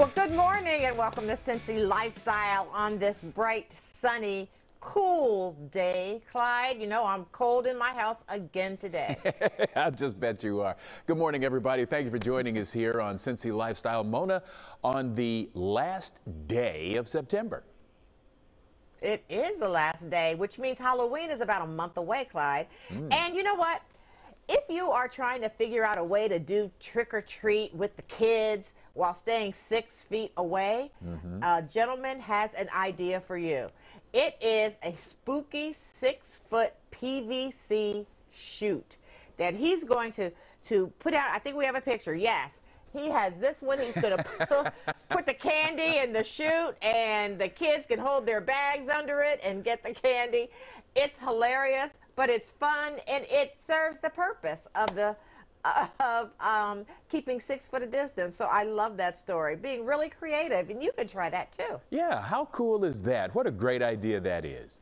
Well, good morning and welcome to Cincy Lifestyle on this bright, sunny, cool day. Clyde, you know I'm cold in my house again today. I just bet you are. Good morning, everybody. Thank you for joining us here on Cincy Lifestyle. Mona, on the last day of September. It is the last day, which means Halloween is about a month away, Clyde. Mm. And you know what? If you are trying to figure out a way to do trick or treat with the kids while staying six feet away, mm-hmm. a gentleman has an idea for you. It is a spooky six foot PVC chute that he's going to, to put out. I think we have a picture. Yes. He has this one. He's going to put, put the candy in the chute, and the kids can hold their bags under it and get the candy. It's hilarious, but it's fun, and it serves the purpose of the of um, keeping six foot of distance. So I love that story, being really creative, and you can try that too. Yeah, how cool is that? What a great idea that is.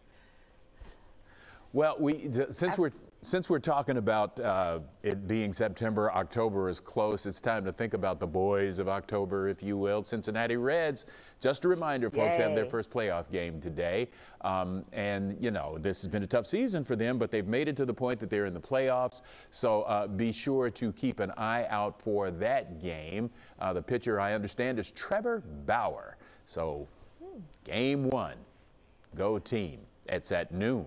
Well, we since we're since we're talking about uh, it being September, October is close, it's time to think about the boys of October, if you will. Cincinnati Reds, just a reminder, folks, Yay. have their first playoff game today. Um, and, you know, this has been a tough season for them, but they've made it to the point that they're in the playoffs. So uh, be sure to keep an eye out for that game. Uh, the pitcher, I understand, is Trevor Bauer. So, game one, go team. It's at noon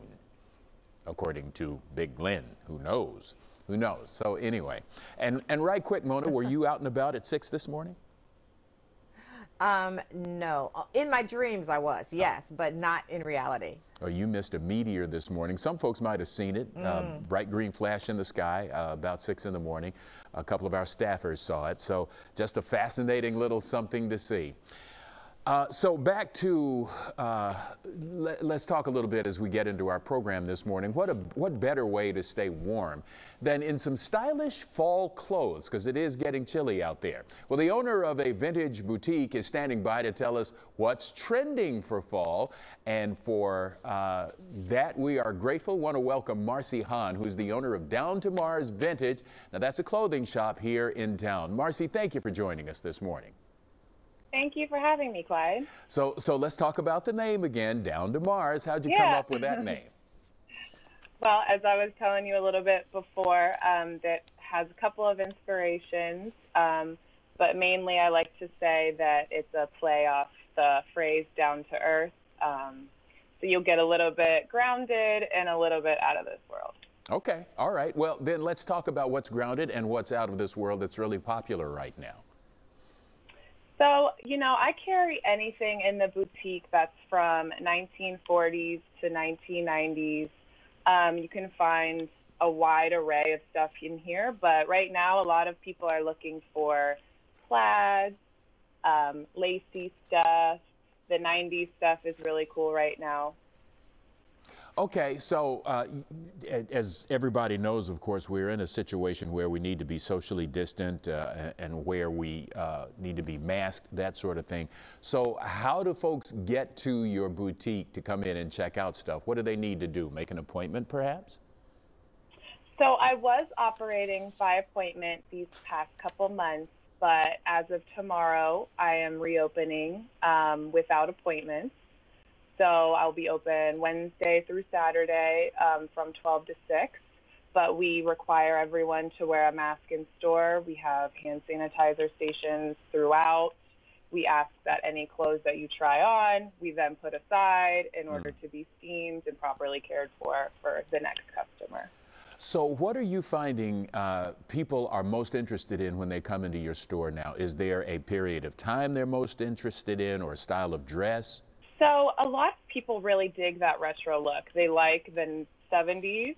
according to Big Glenn. Who knows? Who knows? So anyway, and and right quick, Mona, were you out and about at six this morning? Um, no. In my dreams, I was, yes, but not in reality. Oh, you missed a meteor this morning. Some folks might have seen it. Mm. Uh, bright green flash in the sky uh, about 6 in the morning. A couple of our staffers saw it. So just a fascinating little something to see. Uh, so back to uh, let, us talk a little bit as we get into our program this morning. What a what better way to stay warm than in some stylish fall clothes because it is getting chilly out there. Well, the owner of a vintage boutique is standing by to tell us what's trending for fall, and for uh, that we are grateful. Want to welcome Marcy Hahn, who's the owner of Down to Mars Vintage. Now that's a clothing shop here in town. Marcy, thank you for joining us this morning. Thank you for having me, Clyde. So, so let's talk about the name again, Down to Mars. How'd you yeah. come up with that name? well, as I was telling you a little bit before, um, that has a couple of inspirations, um, but mainly I like to say that it's a play off the phrase down to earth. Um, so you'll get a little bit grounded and a little bit out of this world. Okay, all right. Well, then let's talk about what's grounded and what's out of this world that's really popular right now. So, you know, I carry anything in the boutique that's from 1940s to 1990s. Um, you can find a wide array of stuff in here, but right now a lot of people are looking for plaids, um, lacy stuff. The 90s stuff is really cool right now. Okay, so uh, as everybody knows, of course, we're in a situation where we need to be socially distant uh, and where we uh, need to be masked, that sort of thing. So, how do folks get to your boutique to come in and check out stuff? What do they need to do? Make an appointment, perhaps? So, I was operating by appointment these past couple months, but as of tomorrow, I am reopening um, without appointments. So I'll be open Wednesday through Saturday um, from 12 to 6. But we require everyone to wear a mask in store. We have hand sanitizer stations throughout. We ask that any clothes that you try on, we then put aside in order mm. to be steamed and properly cared for for the next customer. So, what are you finding uh, people are most interested in when they come into your store now? Is there a period of time they're most interested in or a style of dress? So a lot of people really dig that retro look. They like the 70s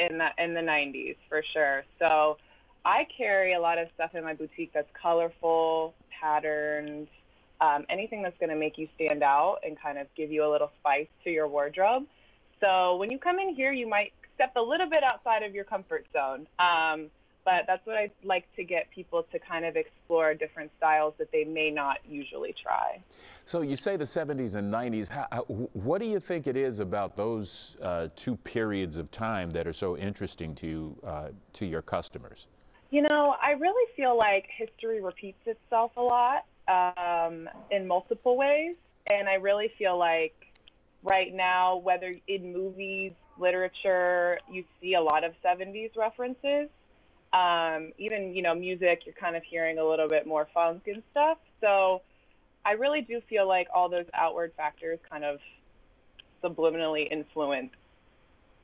and the the 90s for sure. So I carry a lot of stuff in my boutique that's colorful, patterned, um, anything that's going to make you stand out and kind of give you a little spice to your wardrobe. So when you come in here, you might step a little bit outside of your comfort zone. Um, but that's what I like to get people to kind of explore different styles that they may not usually try. So you say the 70s and 90s. How, what do you think it is about those uh, two periods of time that are so interesting to uh, to your customers? You know, I really feel like history repeats itself a lot. um, in multiple ways. And I really feel like right now, whether in movies, literature, you see a lot of 70s references. Um, even, you know, music, you're kind of hearing a little bit more funk and stuff. So I really do feel like all those outward factors kind of subliminally influence,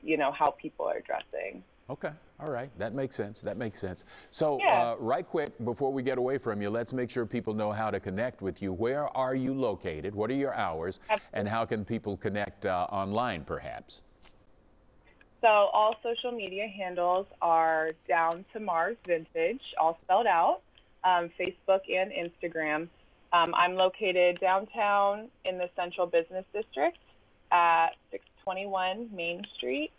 you know, how people are dressing. Okay, all right, that makes sense. That makes sense. So, Yeah. uh, right quick, before we get away from you, let's make sure people know how to connect with you. Where are you located? What are your hours? And how can people connect uh, online, perhaps? So all social media handles are Down to Mars Vintage, all spelled out, um, Facebook and Instagram. Um, I'm located downtown in the Central Business District at 621 Main Street.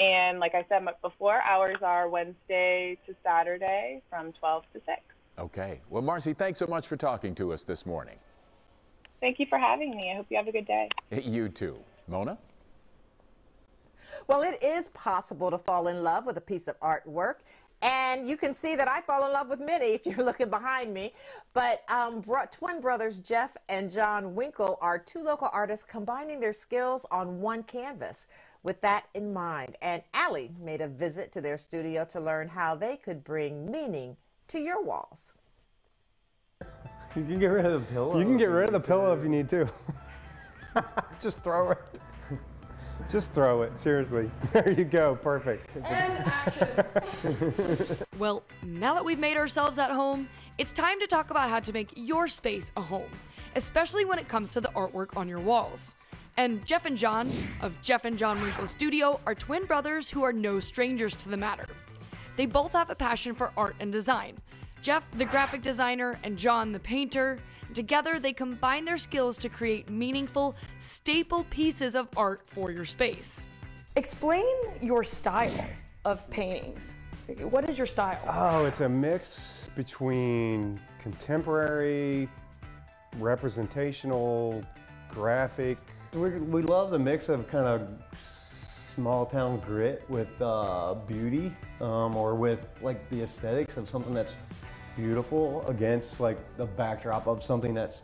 And like I said before, hours are Wednesday to Saturday from 12 to 6. Okay. Well, Marcy, thanks so much for talking to us this morning. Thank you for having me. I hope you have a good day. You too. Mona? Well, it is possible to fall in love with a piece of artwork. And you can see that I fall in love with many if you're looking behind me. But um, bro- twin brothers Jeff and John Winkle are two local artists combining their skills on one canvas. With that in mind, and Allie made a visit to their studio to learn how they could bring meaning to your walls. You can get rid of the pillow. You can get rid of the pillow if you need to. Just throw it. Just throw it, seriously. There you go, perfect. Well, now that we've made ourselves at home, it's time to talk about how to make your space a home, especially when it comes to the artwork on your walls. And Jeff and John of Jeff and John Winkle Studio are twin brothers who are no strangers to the matter. They both have a passion for art and design. Jeff, the graphic designer, and John, the painter. Together, they combine their skills to create meaningful, staple pieces of art for your space. Explain your style of paintings. What is your style? Oh, it's a mix between contemporary, representational, graphic. We, we love the mix of kind of small town grit with uh, beauty um, or with like the aesthetics of something that's beautiful against like the backdrop of something that's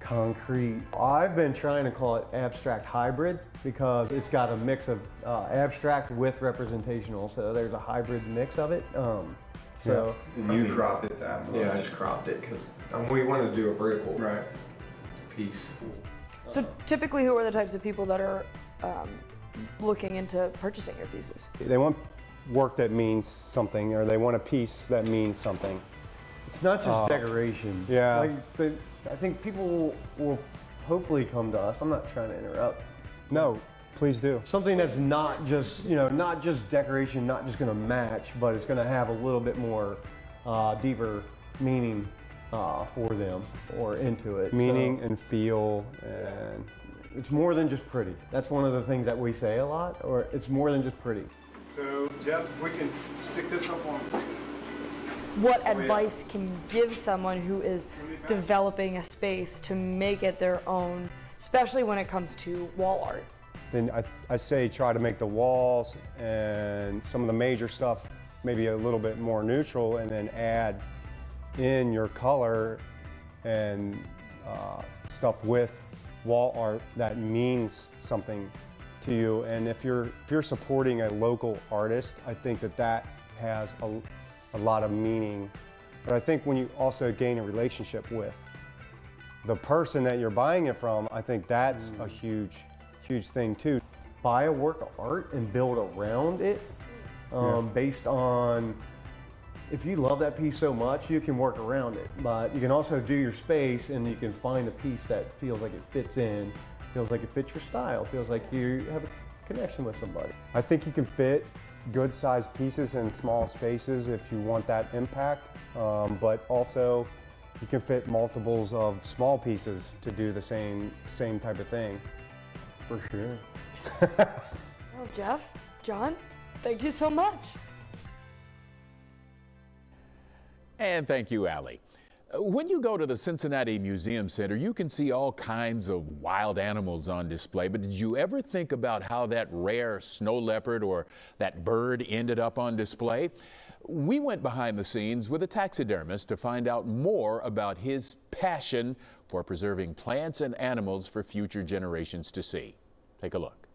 concrete. I've been trying to call it abstract hybrid because it's got a mix of uh, abstract with representational. So there's a hybrid mix of it. Um, so You cropped it that much. Yeah, I just cropped it because we wanted to do a vertical Right. piece. So typically, who are the types of people that are um, looking into purchasing your pieces? They want work that means something, or they want a piece that means something. It's not just Uh, decoration. yeah. Like the, I think people will, will hopefully come to us. I'm not trying to interrupt. No, please do. Something that's not just you know not just decoration, not just going to match, but it's going to have a little bit more uh, deeper meaning uh, for them or into it. Meaning So and feel and it's more than just pretty. That's one of the things that we say a lot. Or it's more than just pretty. So Jeff, if we can stick this up on What advice can you give someone who is developing a space to make it their own, especially when it comes to wall art? then I, I say try to make the walls and some of the major stuff maybe a little bit more neutral and then add in your color and uh, stuff with wall art that means something to you and if you're if you're supporting a local artist I think that that has a, a lot of meaning but I think when you also gain a relationship with the person that you're buying it from I think that's a huge huge thing too Buy a work of art and build around it um, based on if you love that piece so much, you can work around it. But you can also do your space and you can find a piece that feels like it fits in, feels like it fits your style, feels like you have a connection with somebody. I think you can fit good sized pieces in small spaces if you want that impact, um, but also you can fit multiples of small pieces to do the same same type of thing. For sure. Well, Jeff, John, thank you so much. And thank you, Allie. When you go to the Cincinnati Museum Center, you can see all kinds of wild animals on display, but did you ever think about how that rare snow leopard or that bird ended up on display? We went behind the scenes with a taxidermist to find out more about his passion for preserving plants and animals for future generations to see. Take a look.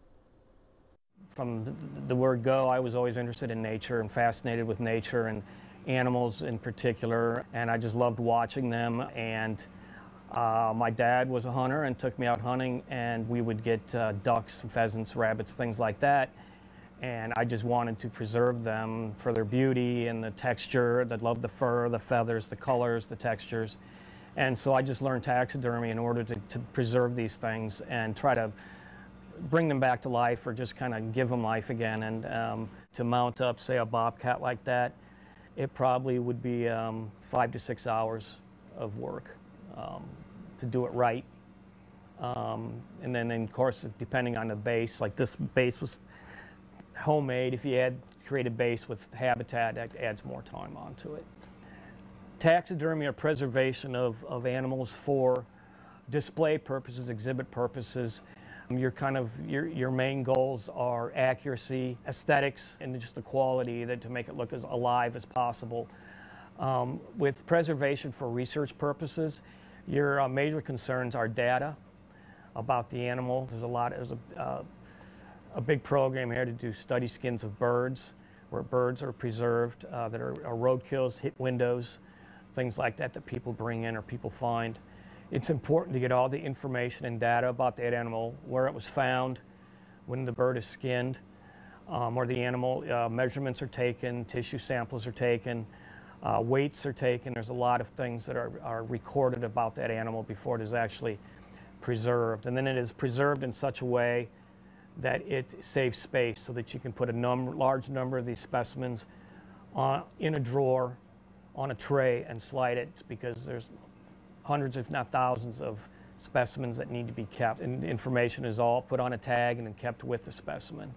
From the word go, I was always interested in nature and fascinated with nature and animals in particular, and I just loved watching them. And uh, my dad was a hunter and took me out hunting, and we would get uh, ducks, pheasants, rabbits, things like that. And I just wanted to preserve them for their beauty and the texture. I loved the fur, the feathers, the colors, the textures. And so I just learned taxidermy in order to, to preserve these things and try to bring them back to life or just kind of give them life again. And um, to mount up, say, a bobcat like that, it probably would be um, five to six hours of work um, to do it right. Um, and then, of course, depending on the base, like this base was homemade. If you had created a base with habitat, that adds more time onto it. Taxidermy or preservation of, of animals for display purposes, exhibit purposes, your kind of your, your main goals are accuracy, aesthetics, and just the quality that to make it look as alive as possible. Um, with preservation for research purposes, your uh, major concerns are data about the animal. There's a lot. There's a, uh, a big program here to do study skins of birds, where birds are preserved uh, that are, are roadkills, hit windows, things like that that people bring in or people find. It's important to get all the information and data about that animal, where it was found, when the bird is skinned, um, or the animal uh, measurements are taken, tissue samples are taken, uh, weights are taken. There's a lot of things that are, are recorded about that animal before it is actually preserved. And then it is preserved in such a way that it saves space so that you can put a num large number of these specimens on, in a drawer on a tray and slide it because there's hundreds, if not thousands, of specimens that need to be kept. And information is all put on a tag and then kept with the specimen.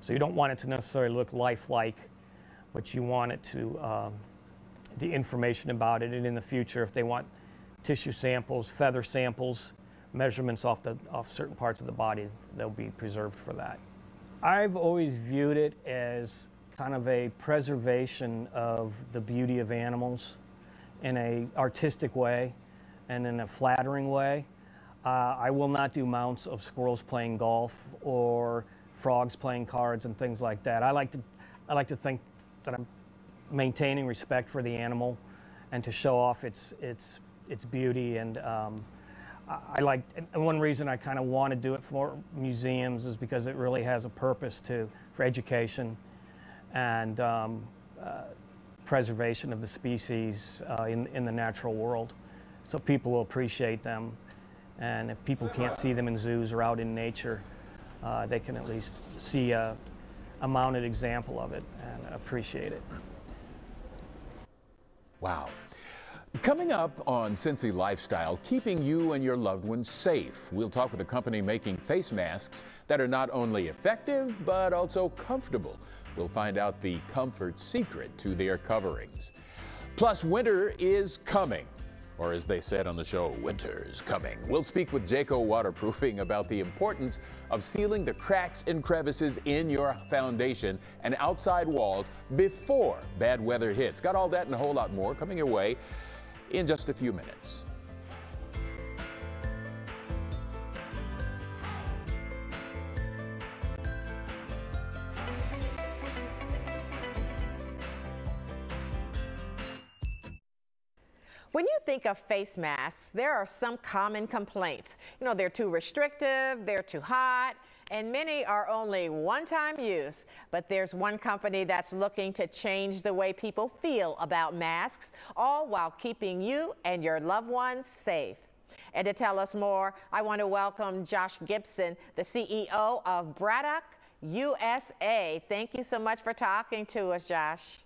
So you don't want it to necessarily look lifelike, but you want it to, um, the information about it. And in the future, if they want tissue samples, feather samples, measurements off, the, off certain parts of the body, they'll be preserved for that. I've always viewed it as kind of a preservation of the beauty of animals in a artistic way and in a flattering way. Uh, I will not do mounts of squirrels playing golf or frogs playing cards and things like that. I like to, I like to think that I'm maintaining respect for the animal and to show off its, its, its beauty. And um, I, I like, and one reason I kind of want to do it for museums is because it really has a purpose to, for education and um, uh, preservation of the species uh, in, in the natural world so people will appreciate them. And if people can't see them in zoos or out in nature, uh, they can at least see a, a mounted example of it and appreciate it. Wow. Coming up on Cincy Lifestyle, keeping you and your loved ones safe. We'll talk with a company making face masks that are not only effective, but also comfortable. We'll find out the comfort secret to their coverings. Plus, winter is coming or as they said on the show, winter's coming. We'll speak with Jaco Waterproofing about the importance of sealing the cracks and crevices in your foundation and outside walls before bad weather hits. Got all that and a whole lot more coming your way in just a few minutes. Think of face masks, there are some common complaints. You know, they're too restrictive, they're too hot, and many are only one-time use. But there's one company that's looking to change the way people feel about masks, all while keeping you and your loved ones safe. And to tell us more, I want to welcome Josh Gibson, the CEO of Braddock USA. Thank you so much for talking to us, Josh.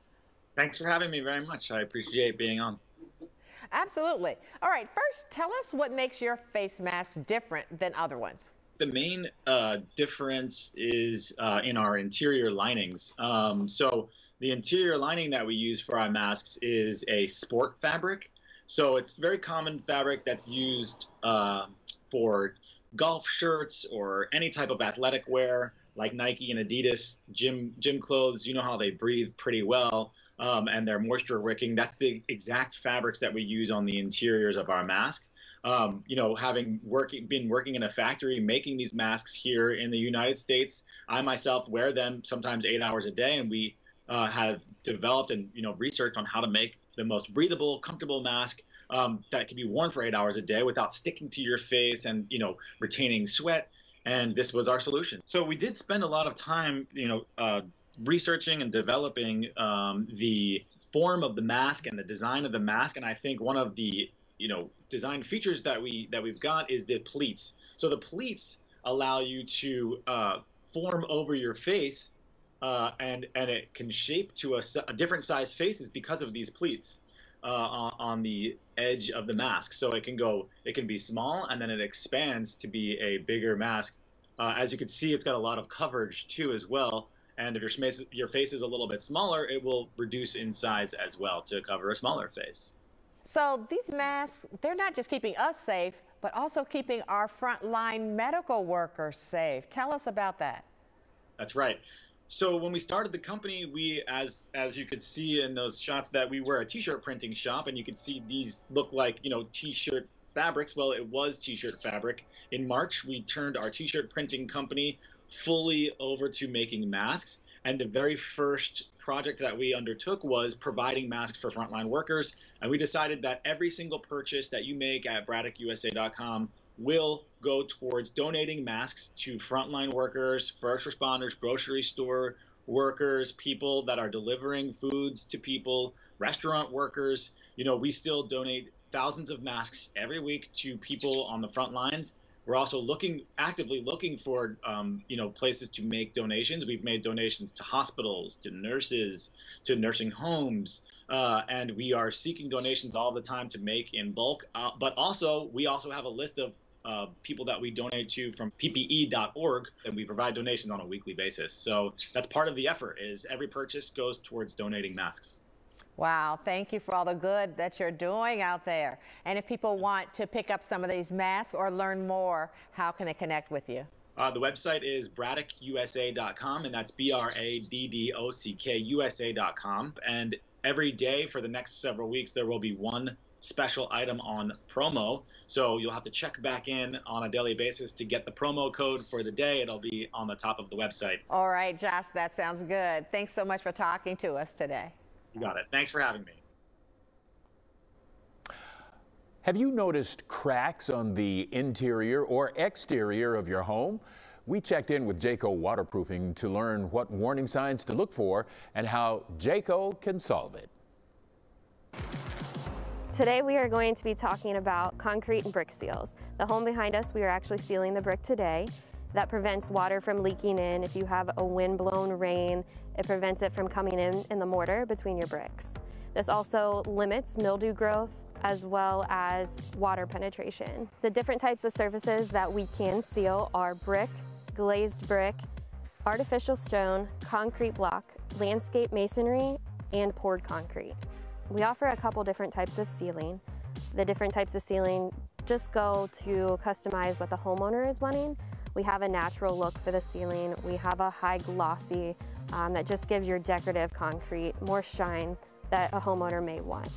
Thanks for having me very much. I appreciate being on. Absolutely. All right, first, tell us what makes your face mask different than other ones. The main uh, difference is uh, in our interior linings. Um, so, the interior lining that we use for our masks is a sport fabric. So it's very common fabric that's used uh, for golf shirts or any type of athletic wear like Nike and Adidas gym gym clothes. You know how they breathe pretty well um, and they're moisture wicking. That's the exact fabrics that we use on the interiors of our mask. Um, you know, having working been working in a factory making these masks here in the United States, I myself wear them sometimes eight hours a day, and we uh, have developed and you know researched on how to make the most breathable, comfortable mask um, that can be worn for eight hours a day without sticking to your face and you know retaining sweat. And this was our solution. So we did spend a lot of time, you know, uh, researching and developing um, the form of the mask and the design of the mask. And I think one of the you know design features that we that we've got is the pleats. So the pleats allow you to uh, form over your face, uh, and and it can shape to a, a, different size faces because of these pleats. Uh, on, on, the edge of the mask, so it can go, it can be small, and then it expands to be a bigger mask. Uh, as you can see, it's got a lot of coverage too, as well. And if your face, your face is a little bit smaller, it will reduce in size as well to cover a smaller face. So these masks, they're not just keeping us safe, but also keeping our frontline medical workers safe. Tell us about that. That's right. So when we started the company, we, as as you could see in those shots, that we were a t-shirt printing shop, and you could see these look like you know t-shirt fabrics. Well, it was t-shirt fabric. In March, we turned our t-shirt printing company fully over to making masks. And the very first project that we undertook was providing masks for frontline workers. And we decided that every single purchase that you make at braddockusa.com will go towards donating masks to frontline workers, first responders, grocery store workers, people that are delivering foods to people, restaurant workers. You know, we still donate thousands of masks every week to people on the front lines. We're also looking actively looking for um, you know places to make donations. We've made donations to hospitals, to nurses, to nursing homes, uh, and we are seeking donations all the time to make in bulk. Uh, but also, we also have a list of uh, people that we donate to from ppe.org and we provide donations on a weekly basis so that's part of the effort is every purchase goes towards donating masks Wow, thank you for all the good that you're doing out there. And if people want to pick up some of these masks or learn more, how can they connect with you? Uh, the website is braddockusa.com, and that's B R A D D O C K USA.com. And every day for the next several weeks, there will be one special item on promo. So you'll have to check back in on a daily basis to get the promo code for the day. It'll be on the top of the website. All right, Josh, that sounds good. Thanks so much for talking to us today. You got it. Thanks for having me. Have you noticed cracks on the interior or exterior of your home? We checked in with Jaco Waterproofing to learn what warning signs to look for and how Jaco can solve it. Today we are going to be talking about concrete and brick seals. The home behind us, we are actually sealing the brick today. That prevents water from leaking in. If you have a wind-blown rain, it prevents it from coming in in the mortar between your bricks. This also limits mildew growth as well as water penetration. The different types of surfaces that we can seal are brick, glazed brick, artificial stone, concrete block, landscape masonry, and poured concrete. We offer a couple different types of sealing. The different types of sealing just go to customize what the homeowner is wanting. We have a natural look for the ceiling. We have a high glossy um, that just gives your decorative concrete more shine that a homeowner may want.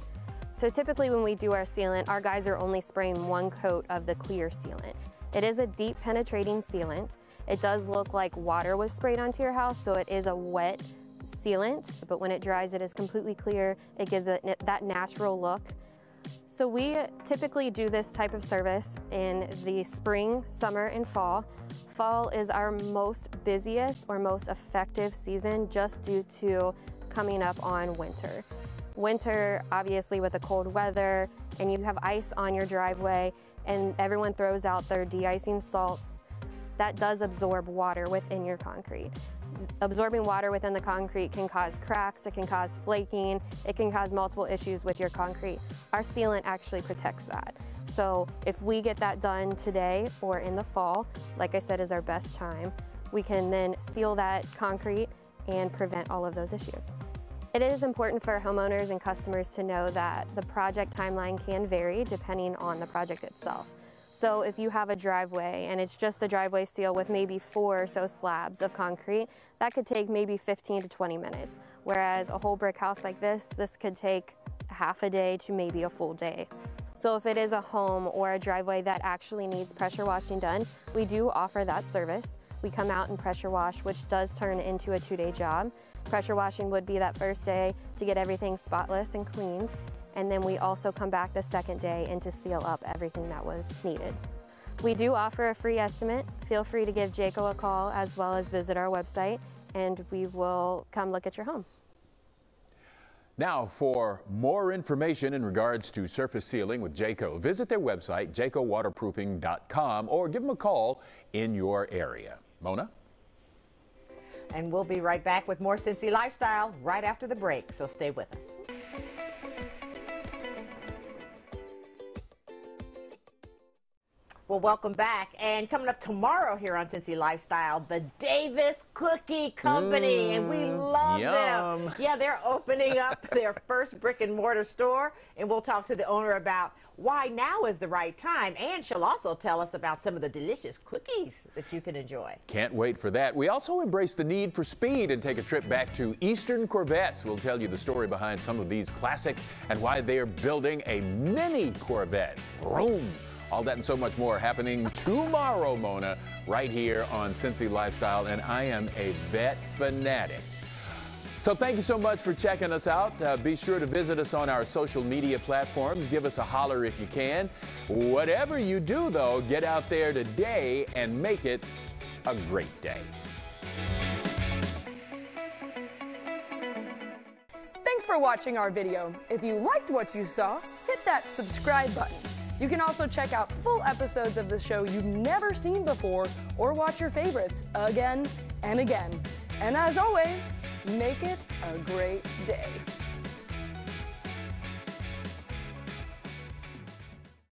So typically when we do our sealant, our guys are only spraying one coat of the clear sealant. It is a deep penetrating sealant. It does look like water was sprayed onto your house, so it is a wet sealant, but when it dries, it is completely clear. It gives it that natural look. So we typically do this type of service in the spring, summer, and fall. Fall is our most busiest or most effective season just due to coming up on winter. Winter, obviously with the cold weather, and you have ice on your driveway, and everyone throws out their de-icing salts, that does absorb water within your concrete absorbing water within the concrete can cause cracks, it can cause flaking, it can cause multiple issues with your concrete. Our sealant actually protects that. So if we get that done today or in the fall, like I said is our best time, we can then seal that concrete and prevent all of those issues. It is important for homeowners and customers to know that the project timeline can vary depending on the project itself. So if you have a driveway and it's just the driveway seal with maybe four or so slabs of concrete, that could take maybe 15 to 20 minutes. Whereas a whole brick house like this, this could take half a day to maybe a full day. So if it is a home or a driveway that actually needs pressure washing done, we do offer that service. We come out and pressure wash, which does turn into a two-day job. Pressure washing would be that first day to get everything spotless and cleaned. And then we also come back the second day and to seal up everything that was needed. We do offer a free estimate. Feel free to give Jaco a call as well as visit our website and we will come look at your home. Now, for more information in regards to surface sealing with Jaco, visit their website, jacowaterproofing.com, or give them a call in your area. Mona? And we'll be right back with more Cincy Lifestyle right after the break, so stay with us. Well, welcome back. And coming up tomorrow here on Cincy Lifestyle, the Davis Cookie Company. Mm, and we mm, love yum. them. Yeah, they're opening up their first brick and mortar store. And we'll talk to the owner about why now is the right time. And she'll also tell us about some of the delicious cookies that you can enjoy. Can't wait for that. We also embrace the need for speed and take a trip back to Eastern Corvettes. We'll tell you the story behind some of these classics and why they are building a mini Corvette. Vroom. All that and so much more happening tomorrow, Mona, right here on Cincy Lifestyle. And I am a vet fanatic. So thank you so much for checking us out. Uh, be sure to visit us on our social media platforms. Give us a holler if you can. Whatever you do, though, get out there today and make it a great day. Thanks for watching our video. If you liked what you saw, hit that subscribe button. You can also check out full episodes of the show you've never seen before or watch your favorites again and again. And as always, make it a great day.